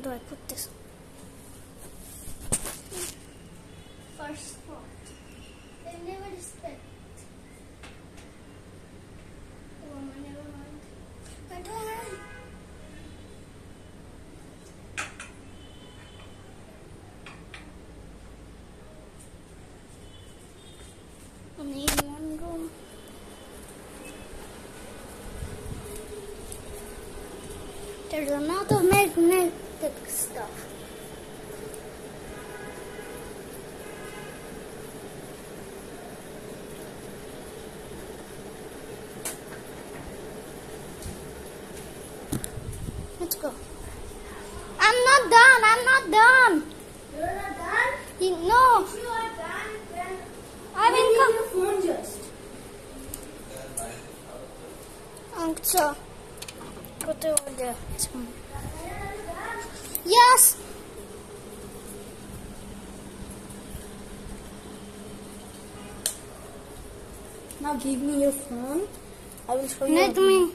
do I put this? First spot. They never respect. Oh, never mind. But I. I need one room. There's a lot magnetic stuff. Let's go. I'm not done. I'm not done. You're not done? You- No, If you are done, then. I will come. your phone just. Um, so, put it over there. It's fine. Yes. Now give me your phone. I will show you. Let me.